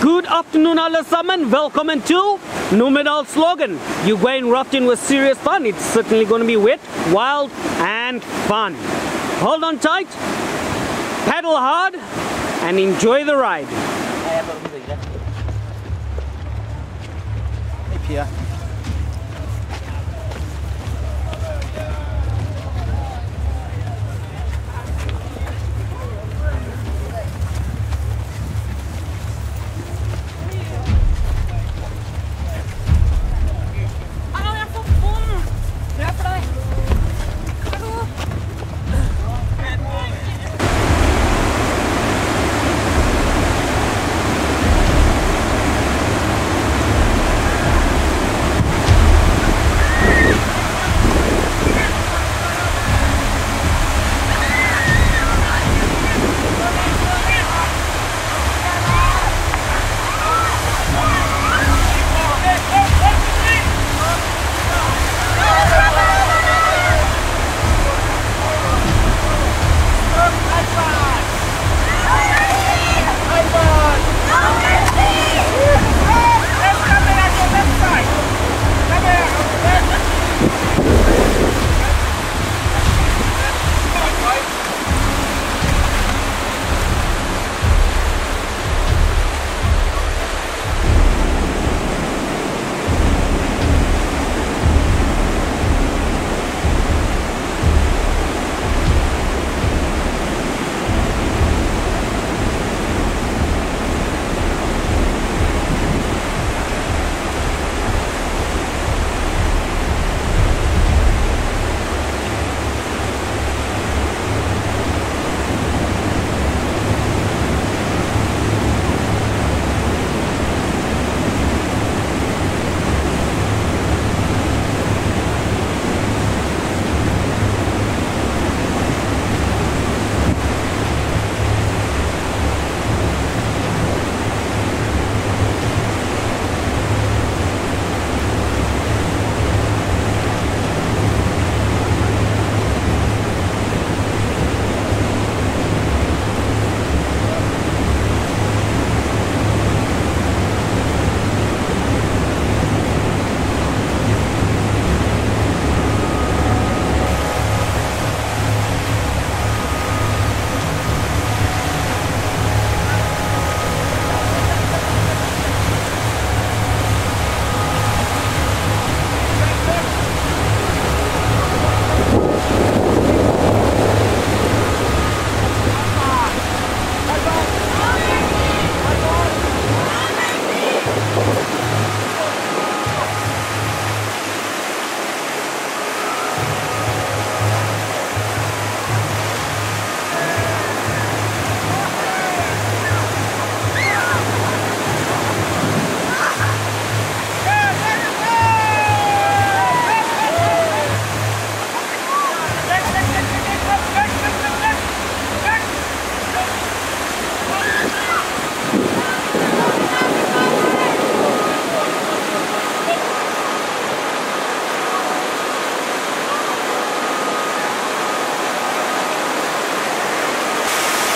Good afternoon alle sammen, velkommen to Numedalslågen. You're going rafting with serious fun. It's certainly going to be wet, wild and fun. Hold on tight, paddle hard and enjoy the ride.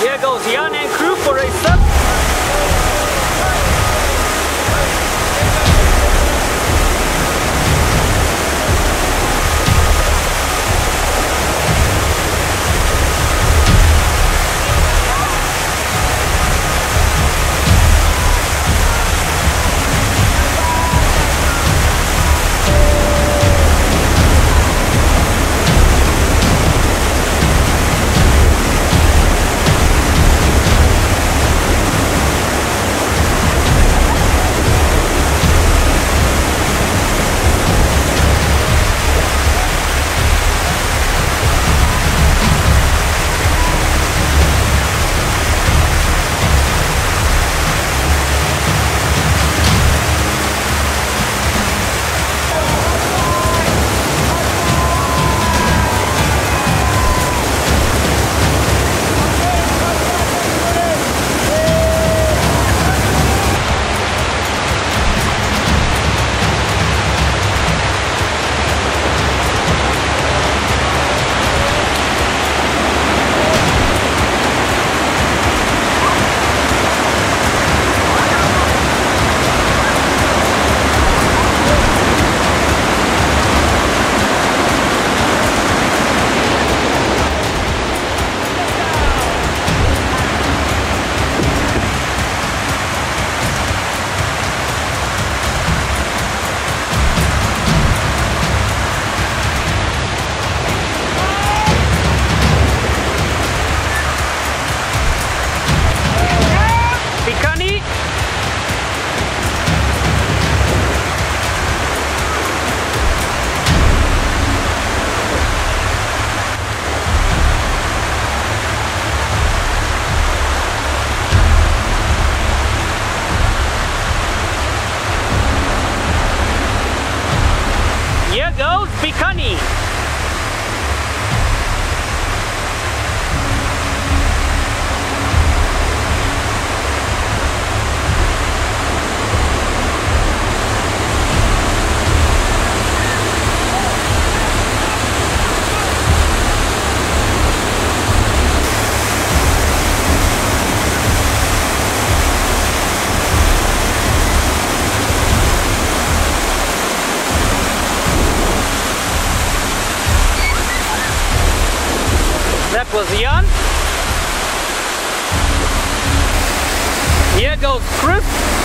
Here goes Jan and crew for a sub. Jan. Here goes Chris.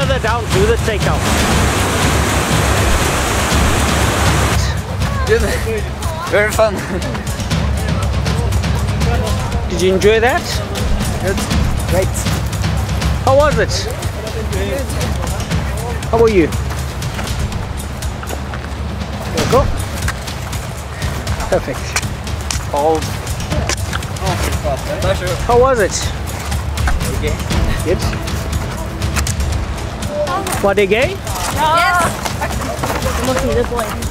Further down to the takeout. Good. Very fun. Did you enjoy that? Good. Great. How was it? How about you? Go. Perfect. Cold. How was it? Okay. Good. Var det gøy? Ja! Du må si det på engelsk.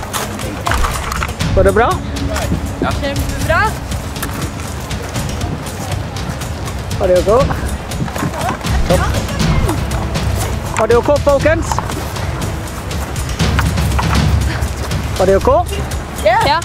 Går det bra? Ja. Kjempebra. Har dere gått? Har det OK, folkens? Har det OK? Ja.